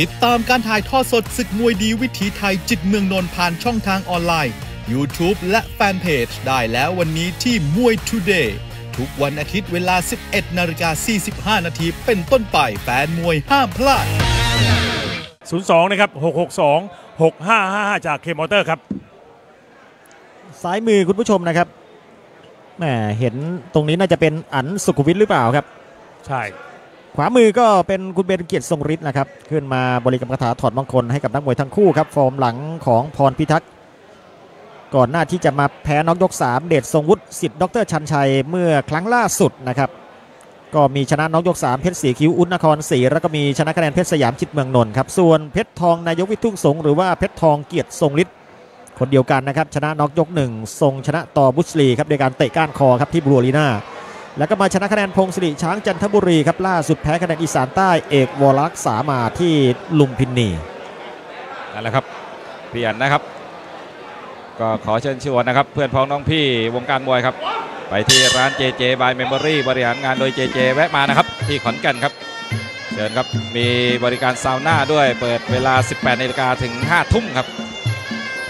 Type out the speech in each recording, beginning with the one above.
ติดตามการถ่ายทอดสดศึกมวยดีวิถีไทยจิตเมืองนนท์ผ่านช่องทางออนไลน์ YouTube และแฟนเพจได้แล้ววันนี้ที่มวย Today ทุกวันอาทิตย์เวลา 11นาฬิกา45 นาทีเป็นต้นไปแฟนมวยห้ามพลาด 02 นะครับ 662 6555 จากเคมอเตอร์ครับ ซ้ายมือคุณผู้ชมนะครับแหมเห็นตรงนี้น่าจะเป็นอันสุขุมวิทหรือเปล่าครับ ใช่ ขวามือก็เป็นคุณเบนเกียรติทรงฤทธิ์นะครับ ขึ้นมาบริกรรมคาถาถอดมงคลให้กับนักมวยทั้งคู่ครับ ฟอร์มหลังของพรพิทักษ์ก่อนหน้าที่จะมาแพ้น็อกยก 3 เดชทรงวุฒิสิทธิ์ดรชันชัยเมื่อครั้งล่าสุดนะครับ ก็มีชนะน็อกยก 3 เพชรสีคิ้ว อุ้นนครศรีแล้วก็มีชนะคะแนนเพชรสยามจิตเมืองนนท์ครับ ส่วนเพชรทองนายกวิทุ่งสงหรือว่าเพชรทองเกียรติทรงฤทธิ์คนเดียวกันนะครับชนะน็อกยกหนึ่งทรงชนะต่อบุชลีครับโดยการเตะก้านคอครับที่บรูรีนา แล้วก็มาชนะคะแนนพงศิริช้างจันทบุรีครับล่าสุดแพ้คะแนนอีสานใต้เอกวรลักษ์สามาที่ลุมพินีนั่นแหละครับพี่อันนะครับ ก็ขอเชิญชวนนะครับ เพื่อนพ้องน้องพี่วงการมวยครับ ไปที่ร้าน JJ by Memory บริหารงานโดย JJ แวะมานะครับ ที่ขอนแก่นครับเชิญครับ มีบริการซาวน่าด้วยเปิดเวลา 18นาฬิกาถึง 5 ทุ่มครับ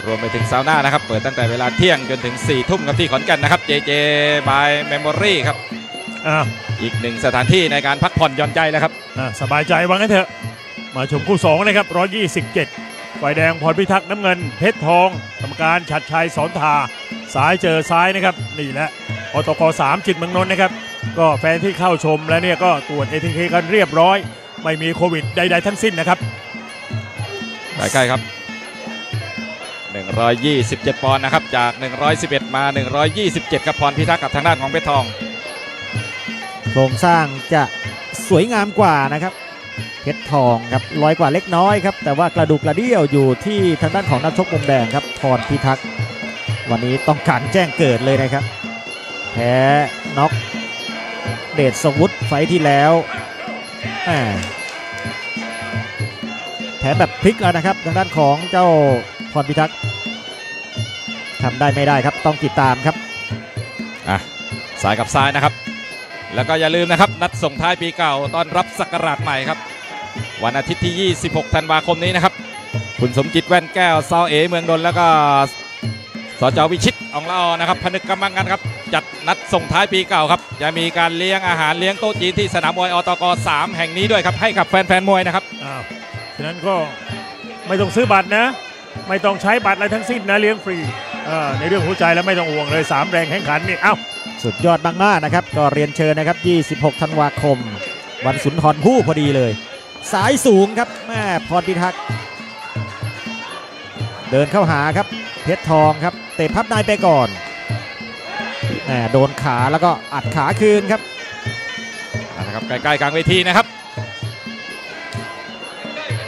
รวมไปถึงซาวน่านะครับ เปิดตั้งแต่เวลาเที่ยงจนถึง 4 ทุ่มครับที่ขอนแก่นนะครับ JJ by Memory ครับ อ่าอีกหนึ่งสถานที่ในการพักผ่อนหย่อนใจแล้วครับอ่าสบายใจว่างั้นเถอะ มาชมคู่2นะครับ 127ฝ่ายแดงพรพิทักษ์น้ำเงิน เพชรทองกรรมการชัดชัยสอนทาซ้ายเจอซ้ายนะครับ นี่แหละอตก3จิตเมืองนนท์นะครับ ก็แฟนที่เข้าชมแล้วเนี่ยก็ตรวจ ATK กันเรียบร้อย ไม่มีโควิดใด ๆ ทั้งสิ้นนะครับใกล้ๆครับ 127 ปอนด์นะครับ จาก 111 มา 127 กับพรพิทักษ์กับทางด้านของเพชรทอง โครงสร้างจะสวยงามกว่านะครับเพชรทองครับลอยกว่าเล็กน้อยครับ แต่ว่ากระดูกกระเดี่ยวอยู่ที่ทางด้านของนักชกมุมแดงครับพรพิทักษ์วันนี้ต้องการแจ้งเกิดเลยนะครับแพ้น็อกเดชสวุฒิไฟที่แล้วแหม่แพ้แบบพลิกแล้วนะครับ ทางด้านของเจ้าพรพิทักษ์ทำได้ไม่ได้ครับต้องติดตามครับอะซ้ายกับซ้ายนะครับ แล้วก็อย่าลืมนะครับ นัดส่งท้ายปีเก่าต้อนรับศักราชใหม่ครับ วันอาทิตย์ที่ 26 ธันวาคมนี้นะครับ คุณสมจิตแว่นแก้วซอเอเมืองนนท์แล้วก็สจวิชิตอองละออนะครับ พนึกกำลังกันครับ จัดนัดส่งท้ายปีเก่าครับ จะมีการเลี้ยงอาหารเลี้ยงโต๊ะจีนที่สนามมวยอตก 3 แห่งนี้ด้วยครับ ให้กับแฟนๆมวยนะครับอ้าวฉะนั้นก็ไม่ต้องซื้อบัตรนะ ไม่ต้องใช้บัตรอะไรทั้งสิ้นนะเลี้ยงฟรีในเรื่องหัวใจแล้วไม่ต้องห่วงเลย 3 แรงแข่งขันนี่เอ้า สุดยอดมากๆนะครับ ก็เรียนเชิญนะครับ 26 ธันวาคม วันสุนทรภู่พอดีเลย สายสูงครับแม่พรพิทักษ์เดินเข้าหาครับ เพชรทองครับ เตะพับนายไปก่อนแหมโดนขาแล้วก็อัดขาคืนครับนะครับใกล้ๆกลางเวทีนะครับ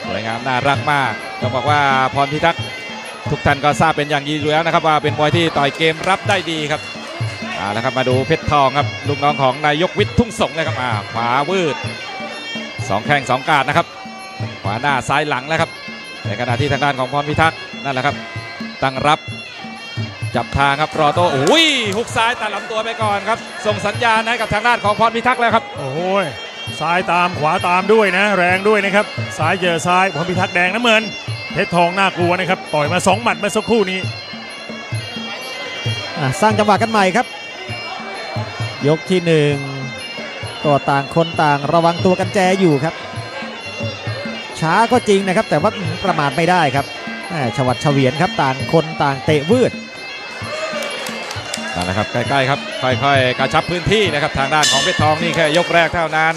สวยงามน่ารักมากต้องบอกว่าพรพิทักษ์ทุกท่านก็ทราบเป็นอย่างดีอยู่แล้วนะครับ ว่าเป็นมวยที่ต่อยเกมรับได้ดีครับ เอาละครับมาดูเพชรทองครับลูกน้องของนายกวิทย์ทุ่งสงนะครับอ่าขวาวืดสองแข้งสองการนะครับ ขวาหน้าซ้ายหลังแล้วครับ ในขณะที่ทางด้านของพรพิทักษ์นั่นแหละครับ ตั้งรับจับทางครับรอโต้โอ้ยหุกซ้ายตัดลำตัวไปก่อนครับ ส่งสัญญาณให้กับทางด้านของพรพิทักษ์แล้วครับ โอ้โหยซ้ายตามขวาตามด้วยนะ แรงด้วยนะครับซ้ายเจอซ้ายพรพิทักษ์แดงน้ำเงินเพชรทองน่ากลัวนะครับต่อยมา2หมัดเมื่อสักครู่นี้อะสร้างจังหวะกันใหม่ครับ ยกที่หนึ่งก็ต่างคนต่างระวังตัวกันแจอยู่ครับ ช้าก็จริงนะครับ แต่ว่าประมาทไม่ได้ครับแหม่ชวัดเฉวียนครับต่างคนต่างเตะวืดนั่นแหละครับใกล้ๆครับค่อยๆกระชับพื้นที่นะครับทางด้านของเพชรทองนี่แค่ยกแรกเท่านั้น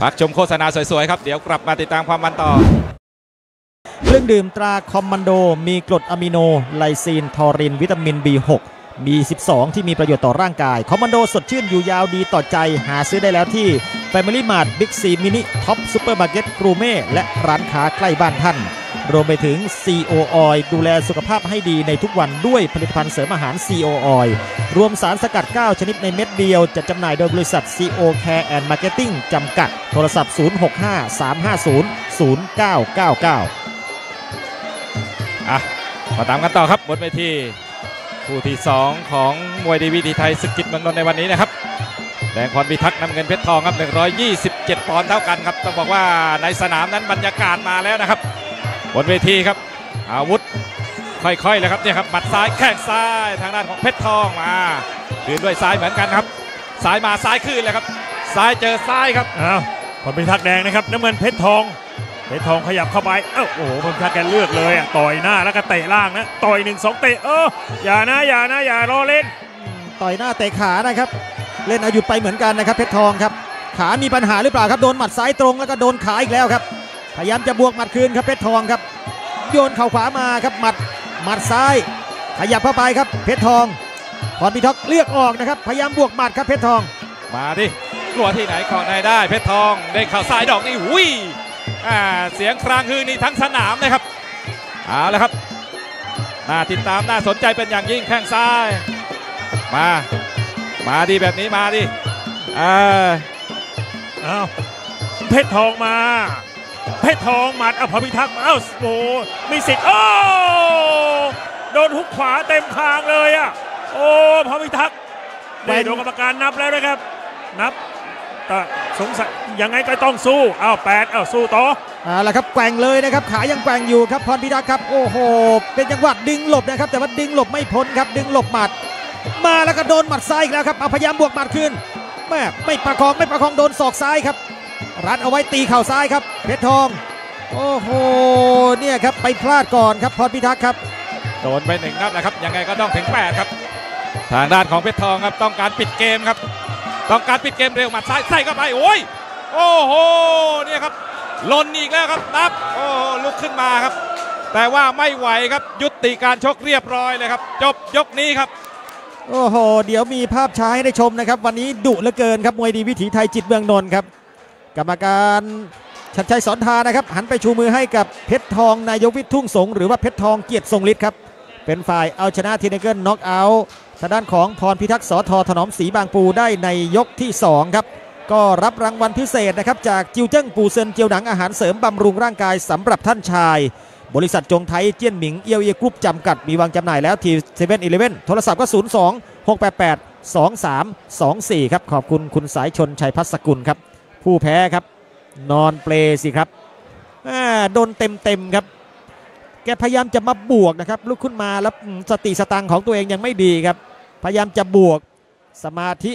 พักชมโฆษณาสวยๆครับเดี๋ยวกลับมาติดตามความมันต่อเครื่องดื่มตราคอมมานโดมีกรดอะมิโนไลซีนทอรินวิตามิน B6 มี12 ที่มีประโยชน์ต่อร่างกาย คอมมานโดสดชื่นอยู่ยาวดีต่อใจ หาซื้อได้แล้วที่ Family Mart Big C Mini Top Supermarket กรูเม่และร้านค้าใกล้บ้านท่าน รวมไปถึง CO Oil ดูแลสุขภาพให้ดีในทุกวันด้วยผลิตภัณฑ์เสริมอาหาร CO Oil รวมสารสกัด 9 ชนิดในเม็ดเดียว จัดจำหน่ายโดยบริษัท CO Care and Marketing จำกัด โทรศัพท์ 065 350 0999 อะ มาตามกันต่อครับบนเวที คู่ที่ 2 ของมวยดีวีทีไทยศึกจิตเมืองนนท์ในวันนี้นะครับแดงพรพิทักษ์น้ำเงินเพชรทองครับ127ปอนด์เท่ากันครับต้องบอกว่าในสนามนั้นบรรยากาศมาแล้วนะครับ บนเวทีครับ อาวุธค่อยๆเลยครับเนี่ยครับหมัดซ้ายแข้งซ้ายทางด้านของเพชรทองมาคืนด้วยซ้ายเหมือนกันครับซ้ายมาซ้ายคืนเลยครับซ้ายเจอซ้ายครับอ้าวพรพิทักษ์แดงนะครับน้ำเงินเพชรทอง เพชรทองขยับเข้าไป เอ้าโอ้โหพรพิทักษ์แกเลือกเลยอะต่อยหน้าแล้วก็เตะล่างนะต่อยหนึ่งสองเตะเอออย่านะอย่านะอย่ารอเล่น ต่อยหน้าเตะขานะครับ เล่นเอาหยุดไปเหมือนกันนะครับเพชรทองครับ ขามีปัญหาหรือเปล่าครับโดนหมัดซ้ายตรงแล้วก็โดนขาอีกแล้วครับ พยายามจะบวกหมัดคืนครับเพชรทองครับ โยนเข่าขวามาครับหมัดหมัดซ้าย ขยับเข้าไปครับเพชรทองพรพิทักษ์เลือกออกนะครับ พยายามบวกหมัดครับเพชรทอง มาดิกลัวที่ไหนก่อนในได้เพชรทองได้เข่าซ้ายดอกนี่หุยอ่า เสียงครางฮือนี่ทั้งสนามเลยครับเอาละครับน่าติดตามน่าสนใจเป็นอย่างยิ่งแข้งซ้าย มา มาดีแบบนี้มาดิอ่าอ้าวเพชรทองมา เพชรทองหมัดเอาพรพิทักษ์มาเอ้าโอ้โหมีสิทธิ์โอ้โดนหุกขวาเต็มคางเลยอะโอ้พรพิทักษ์ได้โดนกรรมการนับแล้วนะครับ นับแต่ สงสัยยังไงก็ต้องสู้อ้าวแปดอ้าวสู้ต่อเอาละครับแกว่งเลยนะครับขายังแกว่งอยู่ครับพรพิทักษ์ครับโอ้โหเป็นจังหวะดึงหลบนะครับ แต่ว่าดึงหลบไม่พ้นครับดึงหลบหมัด มาแล้วก็โดนหมัดซ้ายอีกแล้วครับเอาพยายามบวกหมัดคืนแม่ไม่ประคองไม่ประคองโดนศอกซ้ายครับ รัดเอาไว้ตีเข่าซ้ายครับเพชรทอง โอ้โหเนี่ยครับไปพลาดก่อนครับพรพิทักษ์ครับโดนไปหนึ่งนับนะครับยังไงก็ต้องถึง8ครับทางด้านของเพชรทองครับต้องการปิดเกมครับ ต้องการปิดเกมเร็วหมัดซ้ายใส่เข้าไปโอ้ยโอ้โหเนี่ยครับลนอีกแล้วครับนับโอ้โลุกขึ้นมาครับ แต่ว่าไม่ไหวครับยุติการชกเรียบร้อยเลยครับ จบยกนี้ครับโอ้โห เดี๋ยวมีภาพช้าให้ได้ชมนะครับ วันนี้ดุเหลือเกินครับ มวยดีวิถีไทยจิตเมืองนนท์ครับ กรรมการชัดชัยสอนทานะครับ หันไปชูมือให้กับเพชรทองนายกวิทุ่งสงหรือว่าเพชรทองเกียรติทรงฤทธิ์ครับ เป็นฝ่ายเอาชนะทีนเกิลน็อกเอาท์ทางด้านของพรพิทักษ์สอทอถนอมศรีบางปูได้ในยกที่ 2 ครับ ก็รับรางวัลพิเศษนะครับจากจิวเจิ้งปูเซินเจียวหนังอาหารเสริมบำรุงร่างกายสำหรับท่านชาย บริษัทจงไทยเจี้ยนหมิงเอียวเอียกรุ๊ปจำกัดมีวางจำหน่ายแล้วทีเซเว่นอีเลเว่นโทรศัพท์ก็ 02 688 2324 ครับ ขอบคุณคุณสายชนชัยพัสกุลครับ ผู้แพ้ครับ นอนเปลสิครับโดนเต็มเต็มครับ แกพยายามจะมาบวกนะครับลุกขึ้นมาแล้วอืมสติสตังค์ของตัวเองยังไม่ดีครับ พยายามจะบวกสมาธิ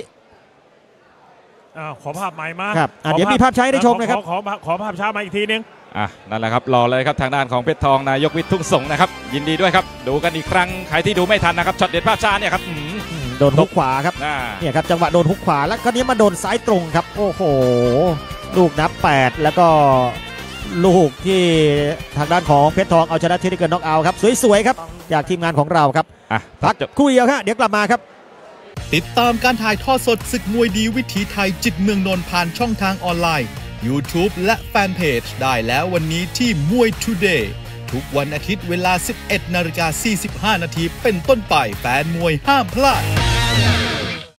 อ้าวขอภาพใหม่มาครับอะขอเดี๋ยวมีภาพใช้ให้ได้ชมนะครับขอขอขอขอภาพช้ามาอีกทีนึงอะนั่นแหละครับรอเลยครับทางด้านของเพชรทองนายกวิทย์ทุ่งสงนะครับ ยินดีด้วยครับ ดูกันอีกครั้งใครที่ดูไม่ทันนะครับช็อตเด็ดภาพช้าเนี่ยครับอืมอืมโดนฮุกขวาครับน่าเนี่ยครับจังหวะโดนฮุกขวาแล้วก็นี้มาโดนซ้ายตรงครับ โอ้โห ลูกนับ 8 แล้วก็ ลูกที่ทางด้านของเพชรทองเอาชนะเทนนิเกิลน็อกเอาท์ครับ สวยๆครับ จากทีมงานของเราครับอะพักจบครู่เดียวครับเดี๋ยวกลับมาครับ ติดตามการถ่ายทอดสดศึกมวยดีวิถีไทยจิตเมืองนนท์ผ่านช่องทางออนไลน์ YouTube และแฟนเพจได้แล้ววันนี้ที่มวย Today ทุกวันอาทิตย์เวลา 11นาฬิกา45 นาทีเป็นต้นไปแฟนมวยห้ามพลาด